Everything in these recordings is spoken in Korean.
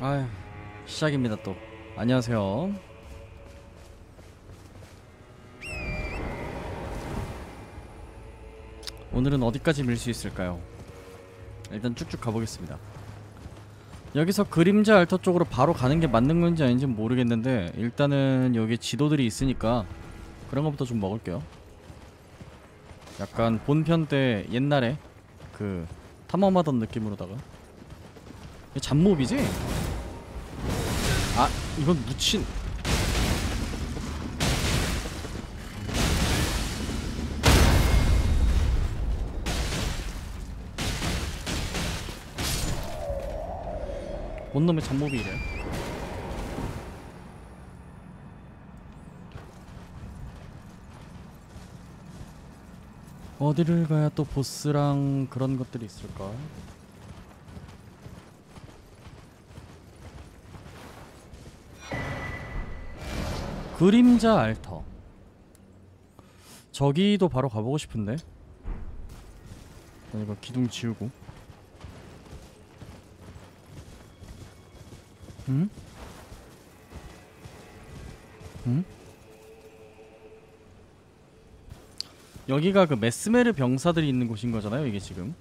아휴 시작입니다 또. 안녕하세요. 오늘은 어디까지 밀 수 있을까요? 일단 쭉쭉 가보겠습니다. 여기서 그림자 알터 쪽으로 바로 가는 게 맞는 건지 아닌지 모르겠는데 일단은 여기 지도들이 있으니까 그런 것부터 좀 먹을게요. 약간 본편 때 옛날에 그 탐험하던 느낌으로다가. 이거 잡몹이지? 아 이건 묻힌 뭔 놈의 잡몹이 이래 어디를 가야 또 보스랑 그런 것들이 있을까? 그림자 알터. 저기도 바로 가보고 싶은데. 이거 기둥 지우고. 응? 응? 여기가 그 메스메르 병사들이 있는 곳인 거잖아요 이게 지금.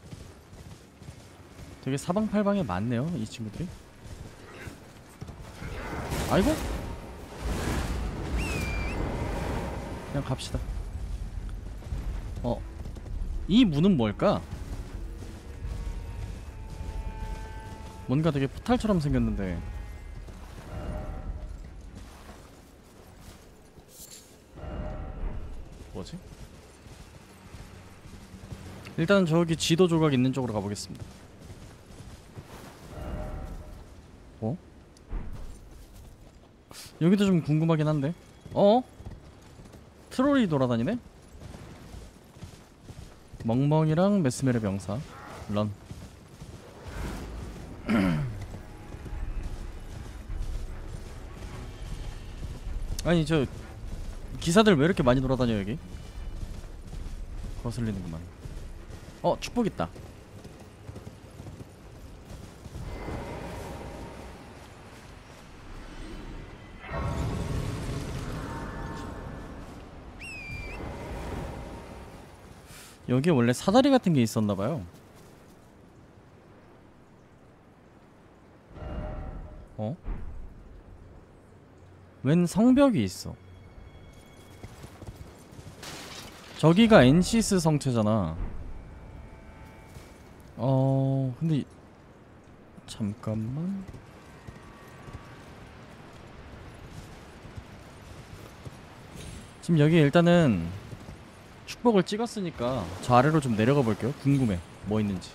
되게 사방팔방에 많네요 이 친구들이. 아이고 그냥 갑시다 어 이 문은 뭘까? 뭔가 되게 포탈처럼 생겼는데 뭐지? 일단 저기 지도 조각 있는 쪽으로 가보겠습니다. 어? 여기도 좀 궁금하긴 한데. 어? 트롤이 돌아다니네? 멍멍이랑 메스메르 병사. 런. 아니 저 기사들 왜 이렇게 많이 돌아다녀 여기? 거슬리는구만. 어 축복 있다. 여기 원래 사다리 같은 게 있었나 봐요. 어? 웬 성벽이 있어. 저기가 엔시스 성체잖아. 어, 근데 이- 잠깐만. 지금 여기 일단은 축복을 찍었으니까 저 아래로 좀 내려가 볼게요. 궁금해. 뭐 있는지.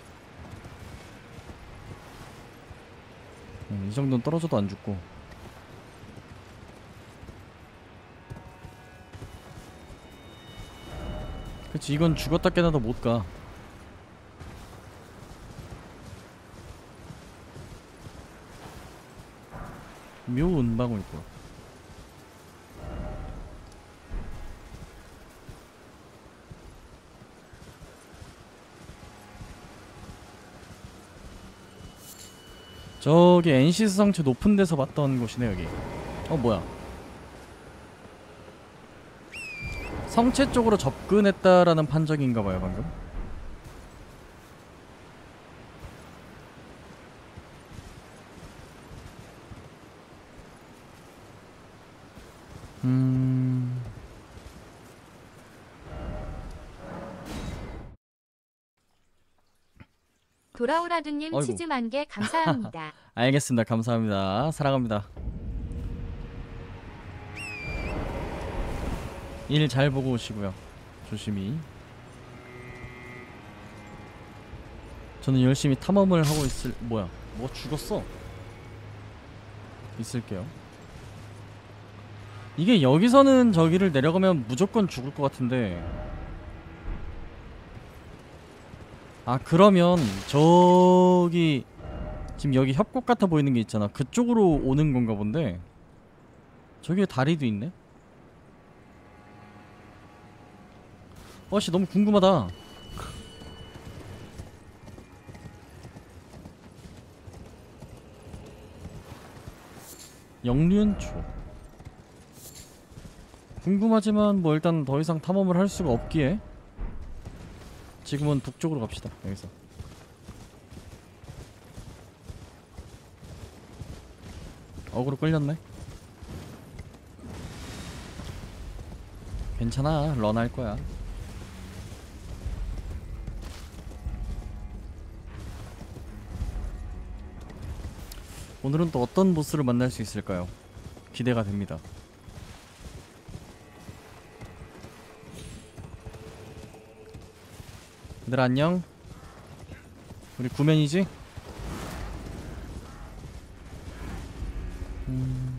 음, 이 정도는 떨어져도 안 죽고. 그치 이건 죽었다 깨나도 못 가. 묘 은방울 있 저기 NC스 성체 높은 데서 봤던 곳이네 여기. 어 뭐야? 성체 쪽으로 접근했다라는 판정인가 봐요 방금. 음. 돌아오라두님 어이구. 치즈 만 개 감사합니다. 알겠습니다. 감사합니다. 사랑합니다. 일 잘 보고 오시고요. 조심히. 저는 열심히 탐험을 하고 있을 뭐야? 뭐 죽었어? 있을게요. 이게 여기서는 저기를 내려가면 무조건 죽을 것 같은데. 아 그러면 저기 지금 여기 협곡 같아 보이는 게 있잖아. 그쪽으로 오는 건가 본데. 저기에 다리도 있네. 어씨 너무 궁금하다. 영륜초 궁금하지만 뭐 일단 더 이상 탐험을 할 수가 없기에 지금은 북쪽으로 갑시다 여기서 어그로 끌렸네 괜찮아 런 할 거야 오늘은 또 어떤 보스를 만날 수 있을까요? 기대가 됩니다. 얘들 안녕. 우리 구면이지? 음.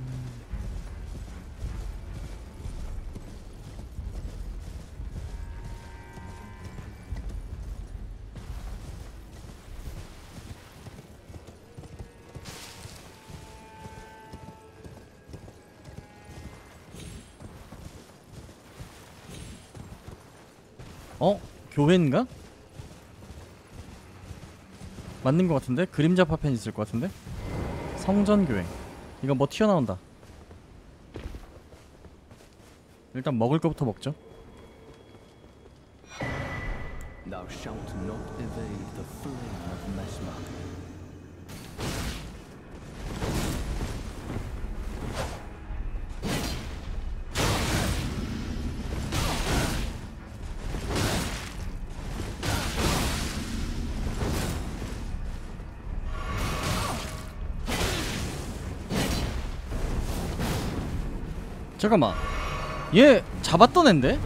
어? 교회인가? 맞는 것 같은데? 그림자 파편 있을 것 같은데? 성전교회 이거 뭐 튀어나온다 일단 먹을 거부터 먹죠 Thou shalt not evade the flame of Mesmer. 잠깐만 얘 잡았던 앤데?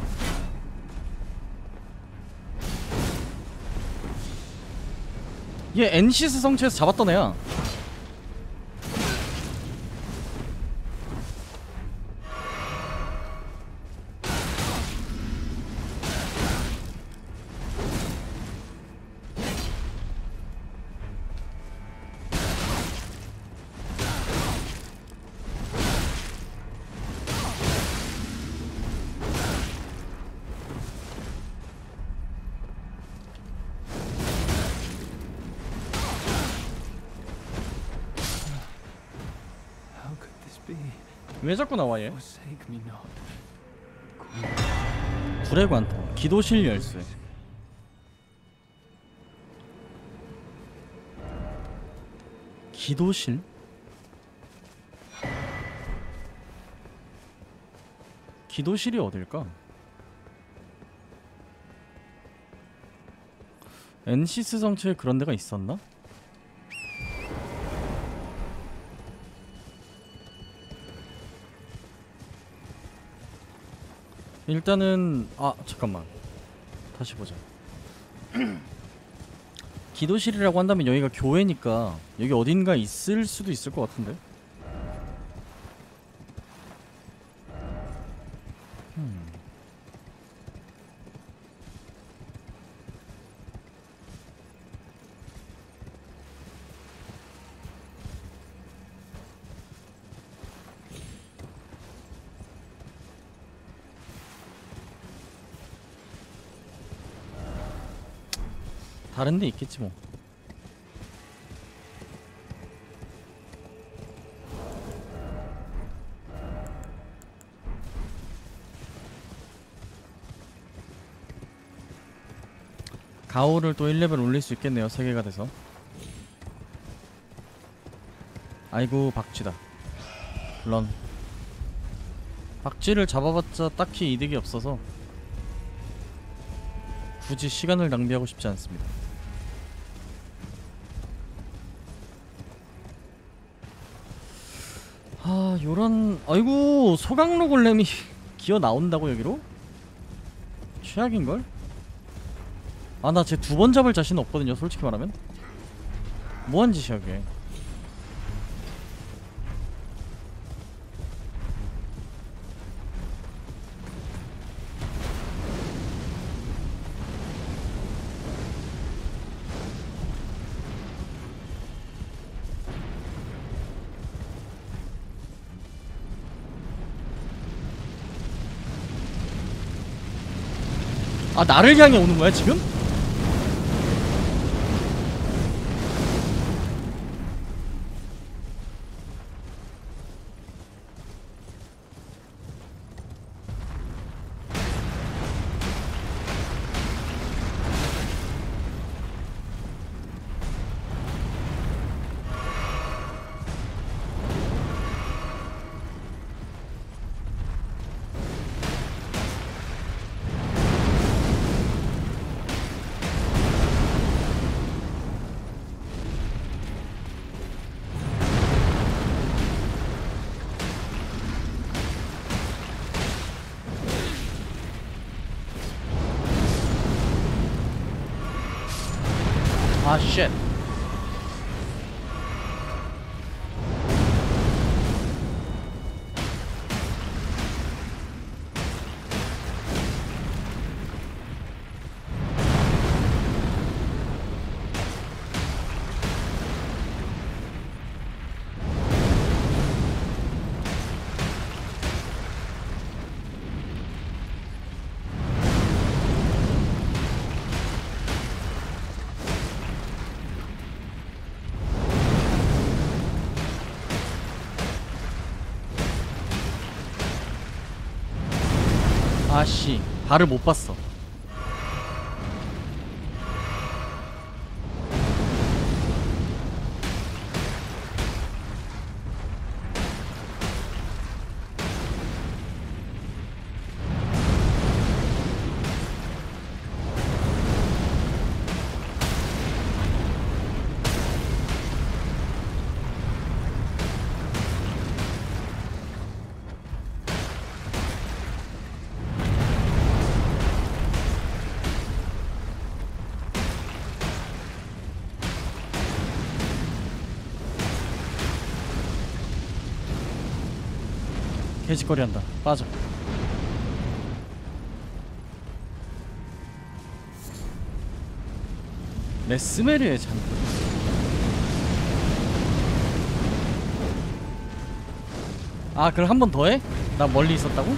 얘 엔시스 성체에서 잡았던 애야 왜 자꾸 나와 얘? 불의 관통 기도실 열쇠 기도실? 기도실이 어딜까? 엔시스 성체에 그런 데가 있었나? 일단은 아 잠깐만. 다시 보자. 기도실이라고 한다면 여기가 교회니까 여기 어딘가 있을 수도 있을 것 같은데 음. 데 있겠지 뭐. 가오를 또 1레벨 올릴 수 있겠네요 3개가 돼서. 아이고 박쥐다. 런. 박쥐를 잡아봤자 딱히 이득이 없어서 굳이 시간을 낭비하고 싶지 않습니다 아 요런 아이고 소강로 골렘이 기어 나온다고 여기로? 최악인걸? 아 나 쟤 두 번 잡을 자신 없거든요 솔직히 말하면 뭐한 짓이야 그게 아 나를 향해 오는 거야 지금? 발을 못 봤어. 개짓거리 한다. 빠져. 메스메르의 잔. 아, 그럼 한 번 더 해? 나 멀리 있었다고?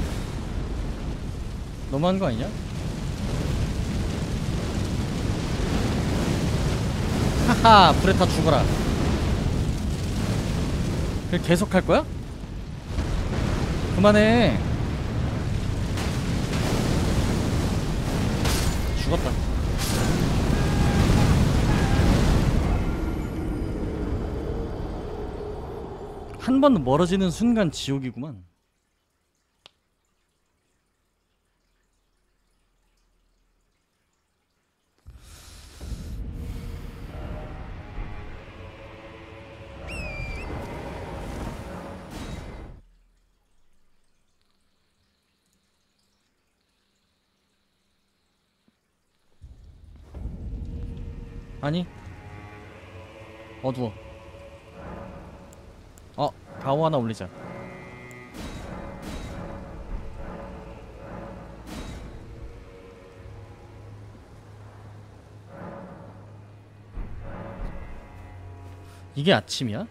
너무한 거 아니냐? 하하, 브레타 죽어라. 그래 계속 할 거야? 그만해. 죽었다. 한 번 멀어지는 순간 지옥이구만. 아니? 어두워. 어 가오 하나 올리자. 이게 아침이야?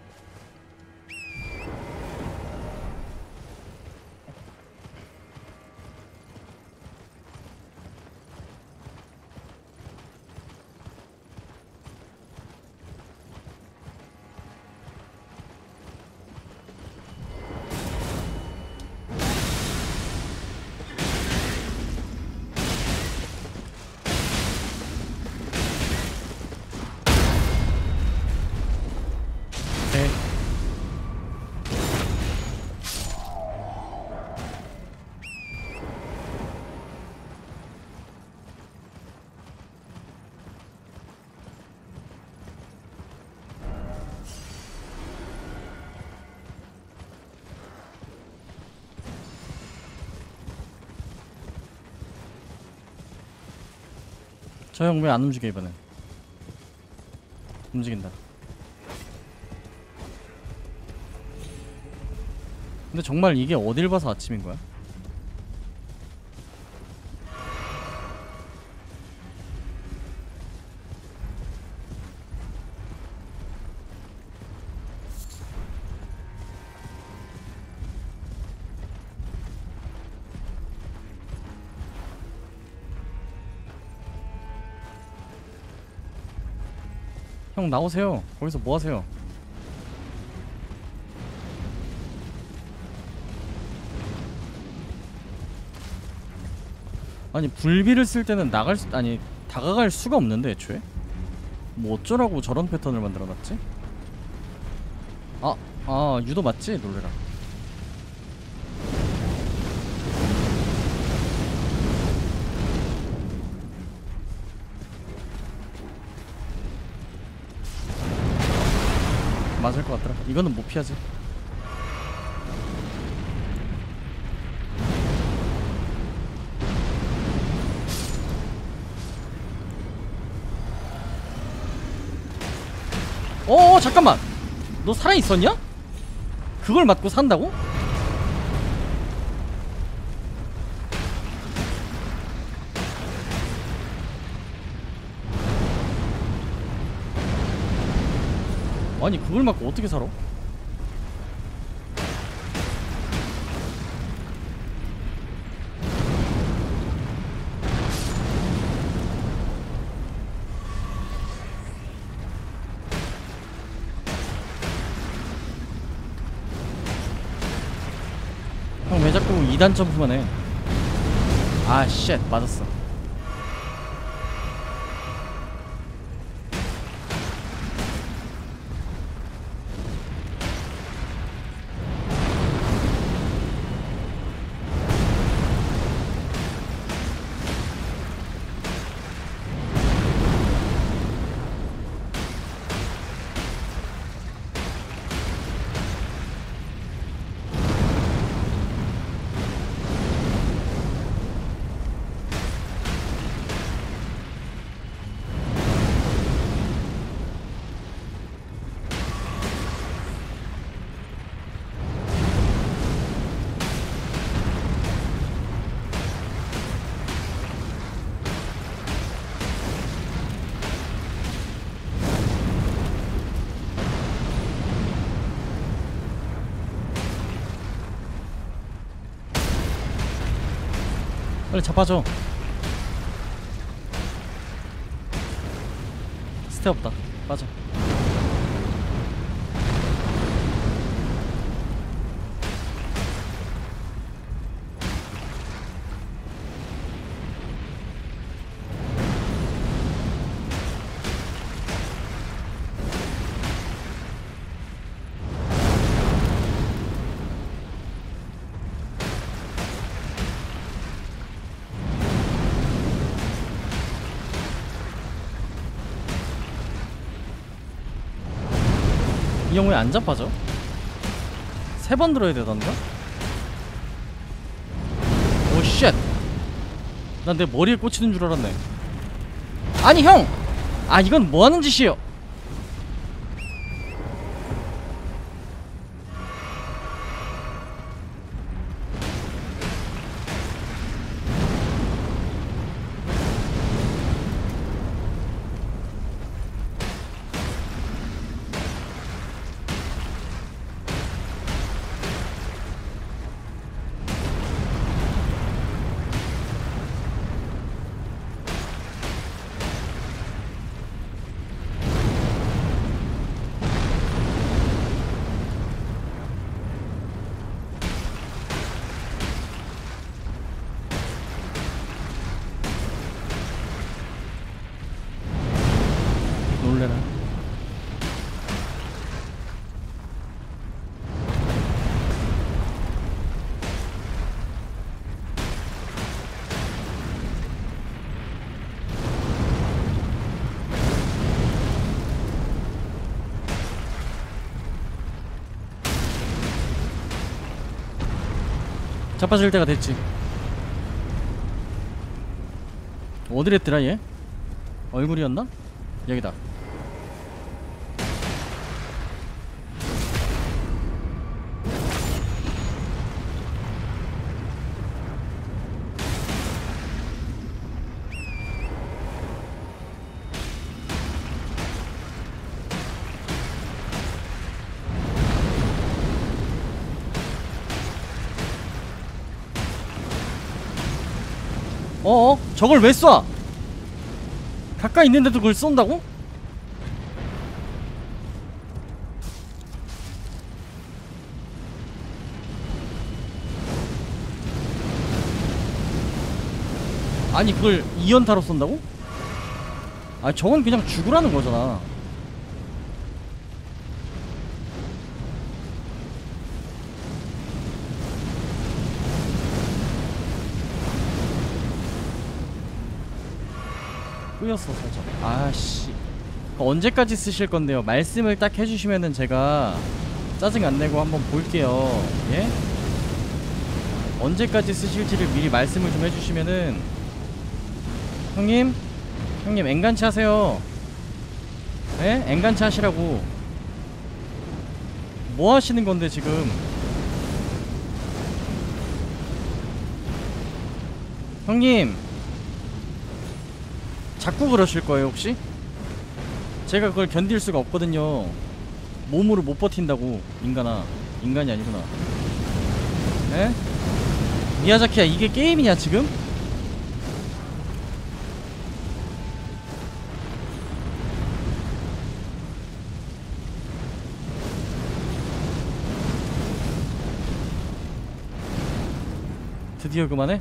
저 형 왜 안 움직여 이번엔 움직인다 근데 정말 이게 어딜 봐서 아침인 거야? 형 나오세요. 거기서 뭐 하세요? 아니 불비를 쓸 때는 나갈 수 아니 다가갈 수가 없는데 애초에 뭐 어쩌라고 저런 패턴을 만들어놨지? 아, 아 유도 맞지 놀래라. 맞을 것 같더라. 이거는 못 피하지. 어 잠깐만 너 살아있었냐? 그걸 맞고 산다고? 아니 그걸 맞고 어떻게 살아? 형 왜 자꾸 2단 점프만 해? 아, 쉣, 맞았어. 빨리 잡아줘. 스테 없다. 왜 안 잡아져? 세 번 들어야 되던가? 오 shit! 난 내 머리에 꽂히는 줄 알았네 아니 형! 아 이건 뭐 하는 짓이에요? 자빠질 때가 됐지 어디랬더라 얘? 얼굴이었나? 여기다 어어? 저걸 왜 쏴? 가까이 있는데도 그걸 쏜다고? 아니 그걸 2연타로 쏜다고? 아 저건 그냥 죽으라는 거잖아 뿌였어 살짝. 아씨. 언제까지 쓰실 건데요? 말씀을 딱 해주시면은 제가 짜증 안 내고 한번 볼게요. 예? 언제까지 쓰실지를 미리 말씀을 좀 해주시면은. 형님? 형님 앵간치 하세요. 예? 앵간치 하시라고. 뭐 하시는 건데 지금? 형님 자꾸 그러실 거예요 혹시? 제가 그걸 견딜 수가 없거든요 몸으로 못 버틴다고 인간아 인간이 아니구나 에? 미야자키야 이게 게임이냐 지금? 드디어 그만해?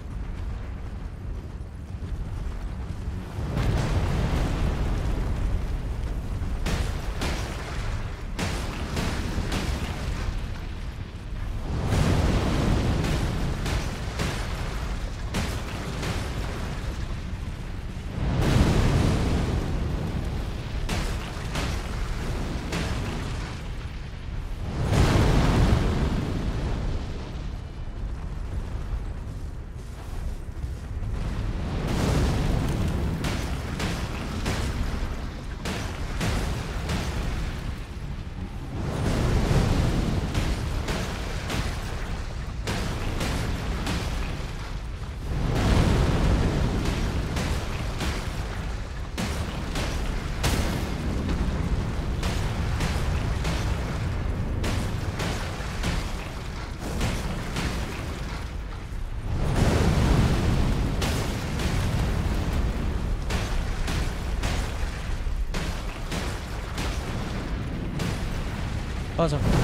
빠져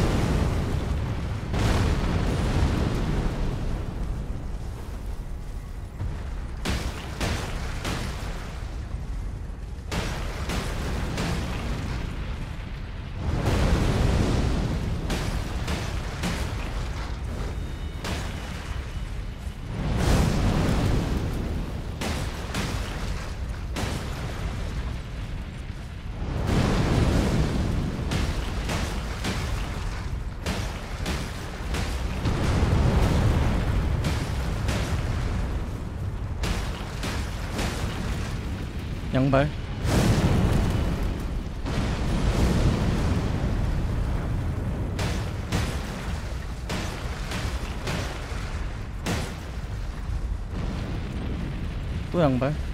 양발 또 양발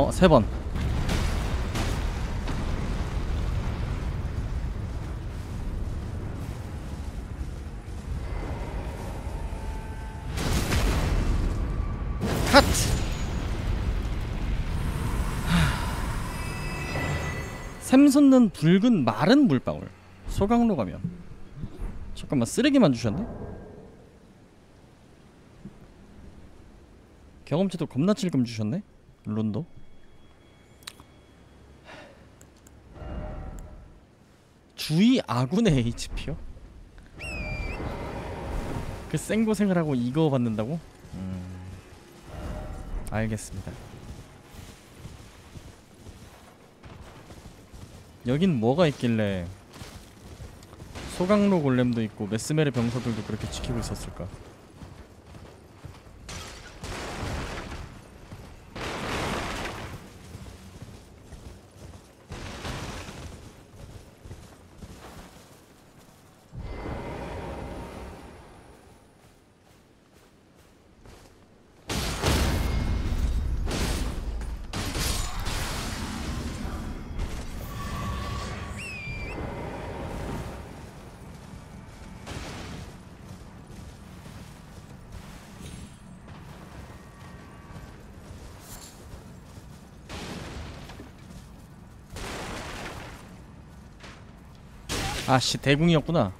어, 세 번. 컷! 샘 솟는 붉은 마른 물방울. 소강로 가면. 잠깐만, 쓰레기만 주셨네? 경험치도 겁나 찔끔 주셨네? 론도 주의 아군의 HP요? 그 생고생을 하고 이거 받는다고? 음, 알겠습니다 여긴 뭐가 있길래 소강로 골렘도 있고 메스메르 병사들도 그렇게 지키고 있었을까 아씨 대궁이었구나.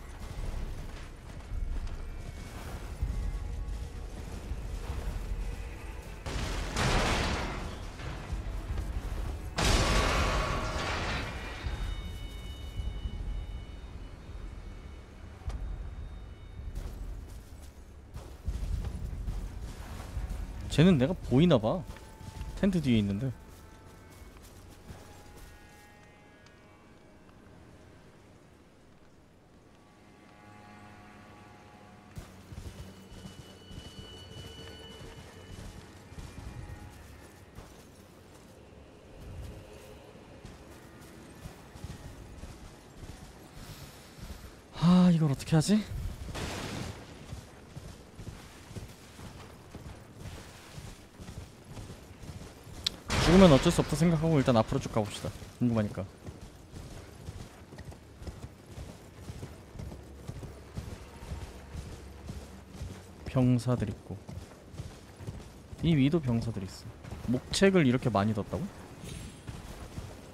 쟤는 내가 보이나봐. 텐트 뒤에 있는데. 어떻게 하지? 죽으면 어쩔 수 없다 생각하고 일단 앞으로 쭉 가봅시다. 궁금하니까. 병사들 있고. 이 위도 병사들 있어. 목책을 이렇게 많이 뒀다고?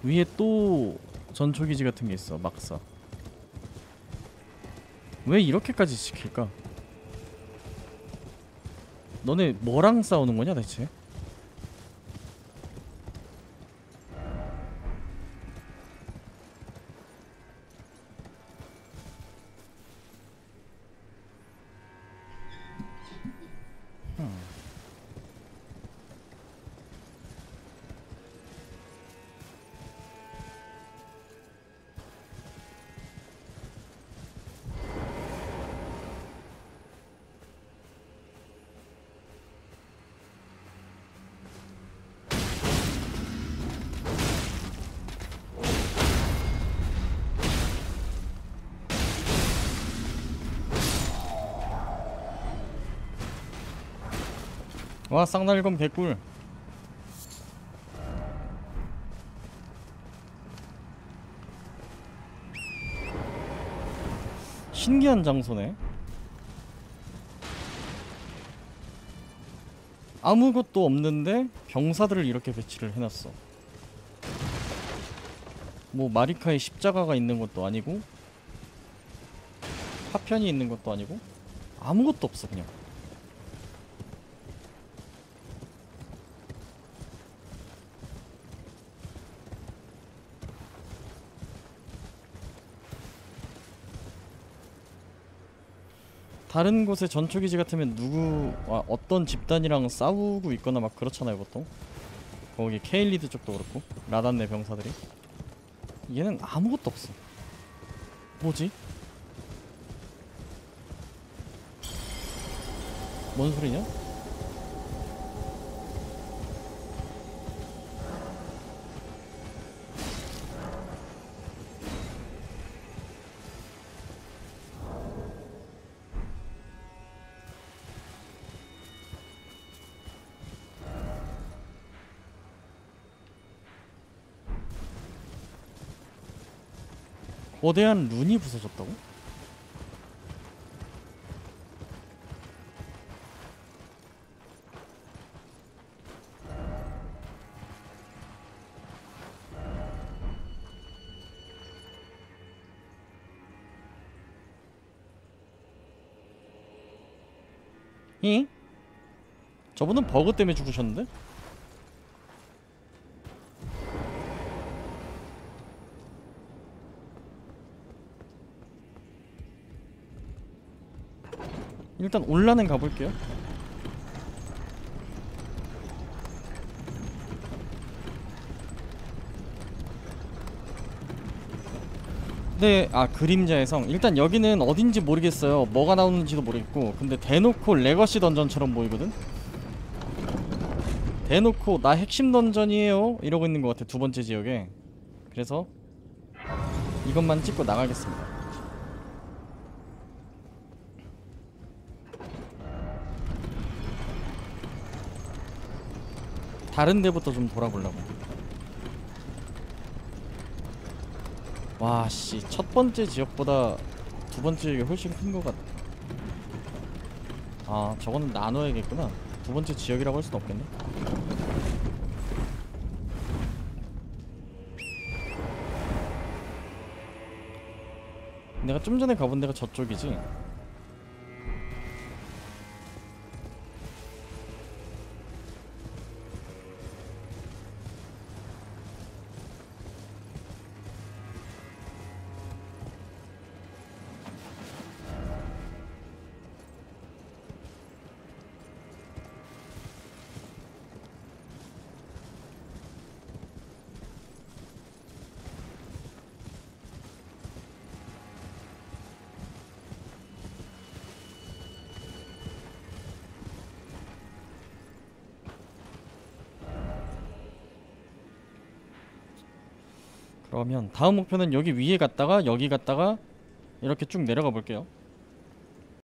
위에 또 전초기지 같은 게 있어 막사 왜 이렇게까지 지킬까? 너네 뭐랑 싸우는 거냐 대체? 와 쌍날검 개꿀. 신기한 장소네. 아무것도 없는데 병사들을 이렇게 배치를 해놨어. 뭐 마리카에 십자가가 있는 것도 아니고 파편이 있는 것도 아니고 아무것도 없어 그냥 다른 곳에 전초 기지 같으면 누구 아, 어떤 집단이랑 싸우고 있거나 막 그렇잖아요 보통 거기 케일리드 쪽도 그렇고 라단네 병사들이 얘는 아무것도 없어 뭐지? 뭔 소리냐? 거대한 룬이 부서졌다고? 이? 저분은 버그 때문에 죽으셨는데? 일단 올라는 가볼게요. 네, 아 그림자의 성. 일단 여기는 어딘지 모르겠어요. 뭐가 나오는지도 모르겠고, 근데 대놓고 legacy dungeon처럼 보이거든. 대놓고 나 핵심 dungeon이에요 이러고 있는 것 같아 두 번째 지역에. 그래서 이것만 찍고 나가겠습니다. 다른 데부터 좀 돌아보려고. 와, 씨. 첫 번째 지역보다 두 번째 지역이 훨씬 큰 것 같아. 아, 저거는 나눠야겠구나. 두 번째 지역이라고 할 수는 없겠네. 내가 좀 전에 가본 데가 저쪽이지. 그러면 다음 목표는 여기 위에 갔다가 여기 갔다가 이렇게 쭉 내려가 볼게요